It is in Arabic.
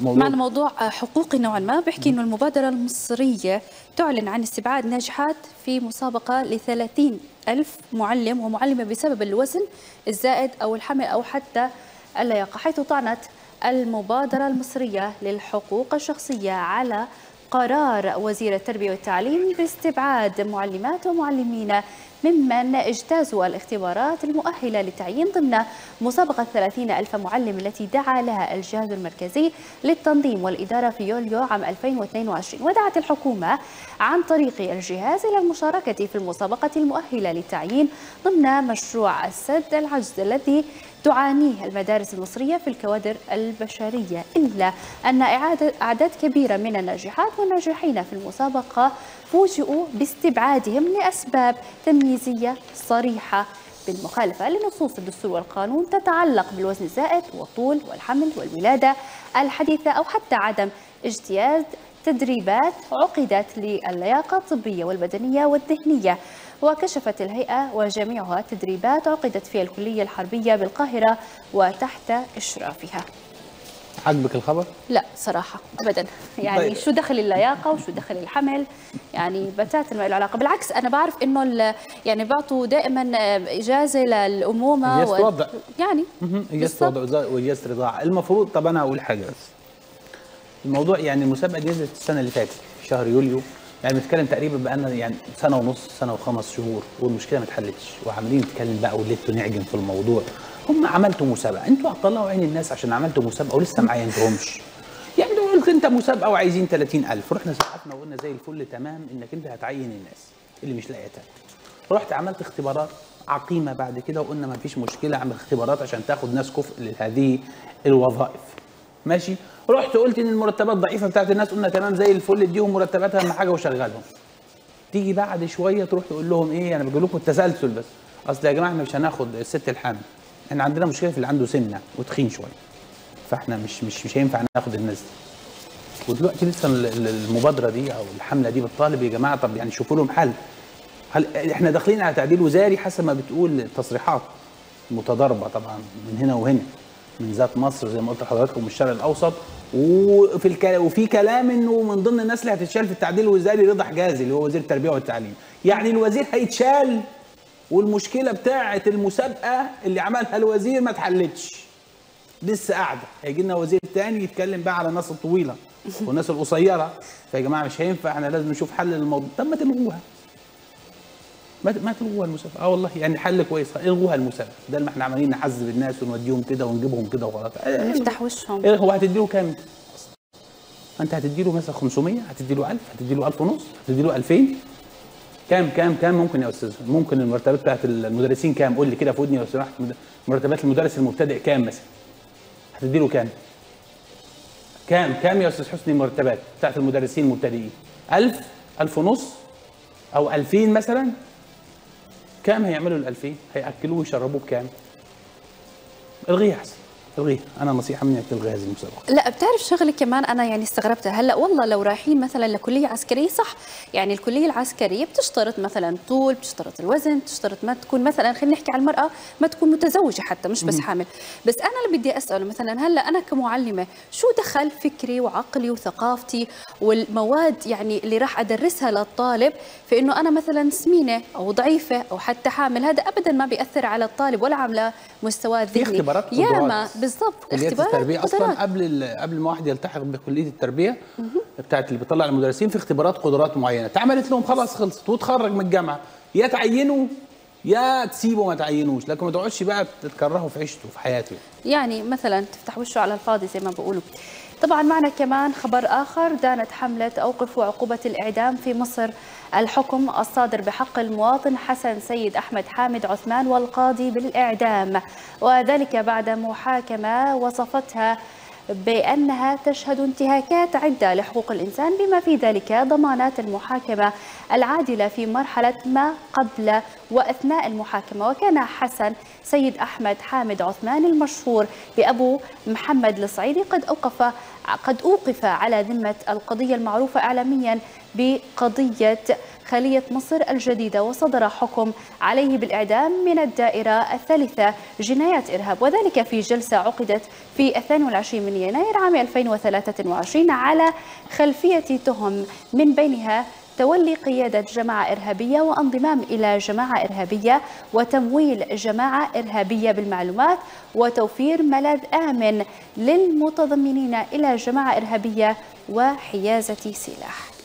موضوع معنا موضوع حقوقي نوعا ما. بيحكي إنه المبادرة المصرية تعلن عن استبعاد ناجحات في مسابقة ل 30 ألف معلم ومعلمة بسبب الوزن الزائد أو الحمل أو حتى اللياقة حيث طعنت المبادرة المصرية للحقوق الشخصية على قرار وزير التربية والتعليم باستبعاد معلمات ومعلمين ممن اجتازوا الاختبارات المؤهلة للتعيين ضمن مسابقة 30 ألف معلم التي دعا لها الجهاز المركزي للتنظيم والإدارة في يوليو عام 2022 ودعت الحكومة عن طريق الجهاز إلى المشاركة في المسابقة المؤهلة للتعيين ضمن مشروع السد العجز الذي تعانيه المدارس المصرية في الكوادر البشرية إلا أن إعادة أعداد كبيرة من الناجحات والناجحين في المسابقة فوجئوا باستبعادهم لأسباب تمييزية صريحة. بالمخالفة لنصوص الدستور والقانون تتعلق بالوزن الزائد والطول والحمل والولادة الحديثة أو حتى عدم اجتياز تدريبات عقدت للياقة الطبية والبدنية والذهنية. وكشفت الهيئة وجميعها تدريبات عقدت في الكلية الحربية بالقاهرة وتحت إشرافها عجبك الخبر؟ لا صراحة أبدا يعني طيب. شو دخل اللياقة وشو دخل الحمل يعني بتاتا ما له علاقة بالعكس أنا بعرف إنه يعني بعطوا دائما إجازة للأمومة إجازة وضع. يعني. إجازة وضع واجازه رضاعة المفروض طب أنا هقول حاجة بس الموضوع يعني المسابقه دي نزلت السنة اللي فاتت شهر يوليو يعني بنتكلم تقريبا بقالنا يعني سنة ونص سنة وخمس شهور والمشكلة ما اتحلتش. وعمالين نتكلم بقى وليتوا نعجن في الموضوع. هم عملتوا مسابقة. أنتوا هتطلعوا عين الناس عشان عملتوا مسابقة ولسه ما عينتهمش. يعني لو قلت انت مسابقة وعايزين 30000 رحنا سقفنا وقلنا زي الفل تمام انك انت هتعين الناس اللي مش لاقية تاكل. رحت عملت اختبارات عقيمة بعد كده وقلنا ما فيش مشكلة اعمل اختبارات عشان تاخد ناس كفء لهذه الوظائف. ماشي. رحت قلت إن المرتبات ضعيفة بتاعت الناس قلنا تمام زي الفل اديهم مرتباتها أهم حاجة وشغلهم. تيجي بعد شوية تروح تقول لهم إيه أنا بقول لكم التسلسل بس. أصل يا جماعة إحنا مش هناخد الست الحامل. إحنا عندنا مشكلة في اللي عنده سمنه وتخين شوية. فإحنا مش مش مش هينفع ناخد الناس دي. ودلوقتي لسه ال- ال- المبادرة دي أو الحملة دي بتطالب يا جماعة طب يعني شوفوا لهم حل. هل إحنا داخلين على تعديل وزاري حسب ما بتقول التصريحات متضاربة طبعا من هنا وهنا. من ذات مصر زي ما قلت لحضراتكم من الشرق الأوسط. وفي الكلام وفي كلام إنه من ضمن الناس اللي هتتشال في التعديل الوزاري رضا حجازي اللي هو وزير التربية والتعليم. يعني الوزير هيتشال والمشكلة بتاعه المسابقة اللي عملها الوزير ما اتحلتش. لسه قاعدة. هيجي لنا وزير تاني يتكلم بقى على الناس الطويلة والناس القصيرة. فيا جماعة مش هينفع إحنا لازم نشوف حل للموضوع. طب ما تلغوها. ما ما تلغوها المسابقة. آه والله يعني حل كويس. إلغوها المسابقة. ده اللي إحنا عمالين نحذب الناس ونوديهم كده ونجيبهم كده وخلاص آه، نفتح وشهم. إيه هو هتدي له كام؟ أنت هتدي له مثلا 500 هتدي له 1000 هتدي له 1000 ونص هتدي له 2000 كام كام كام ممكن يا أستاذ؟ ممكن المرتبات بتاعت المدرسين كام؟ قول لي كده في ودني لو سمحت. مرتبات المدرس المبتدئ كام مثلا؟ هتدي له كام؟ كام كام يا أستاذ حسني مرتبات بتاعت المدرسين المبتدئين؟ 1000 1000 ونص أو 2000 مثلا؟ كام هيعملوا ال 2000 هيأكلوه ويشربوه بكام؟ الغيها احسن الغيها أنا نصيحة مني تلغي هذه المسابقه لا بتعرف شغلة كمان أنا يعني استغربتها. هلأ والله لو رايحين مثلا لكلية عسكرية صح يعني الكلية العسكرية بتشترط مثلا طول بتشترط الوزن بتشترط ما تكون مثلا خلينا نحكي على المرأة ما تكون متزوجة حتى مش بس حامل. بس أنا اللي بدي أسأله مثلا هلأ أنا كمعلمة شو دخل فكري وعقلي وثقافتي والمواد يعني اللي راح أدرسها للطالب في إنه أنا مثلا سمينة أو ضعيفة أو حتى حامل؟ هذا ابدا ما بيأثر على الطالب ولا على مستواه الذهني اختبارات ياما كليات اختبارات التربية أصلا. قبل قبل ما واحد يلتحق بكلية التربية بتاعت اللي بيطلع المدرسين في اختبارات قدرات معينة. اتعملت لهم خلاص خلصت وتخرج من الجامعة. يا تعينوا يا تسيبوا ما تعينوش. لكن ما تقعدش بقى تتكرهوا في عيشته في حياته. يعني مثلا تفتح وشه على الفاضي زي ما بقولوا طبعا معنا كمان خبر آخر. دانت حملة أوقفوا عقوبة الإعدام في مصر. الحكم الصادر بحق المواطن حسن سيد أحمد حامد عثمان والقاضي بالإعدام وذلك بعد محاكمة وصفتها بأنها تشهد انتهاكات عدة لحقوق الإنسان بما في ذلك ضمانات المحاكمة العادلة في مرحلة ما قبل وأثناء المحاكمة. وكان حسن سيد أحمد حامد عثمان المشهور بأبو محمد الصعيدي. قد أوقف قد أوقف على ذمة القضية المعروفة إعلاميا بقضية خلية مصر الجديدة وصدر حكم عليه بالإعدام من الدائرة الثالثة جنايات إرهاب وذلك في جلسة عقدت في 22 من يناير عام 2023 على خلفية تهم من بينها تولي قيادة جماعة إرهابية وانضمام إلى جماعة إرهابية وتمويل جماعة إرهابية بالمعلومات وتوفير ملاذ آمن للمتضمنين إلى جماعة إرهابية وحيازة سلاح.